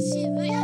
渋谷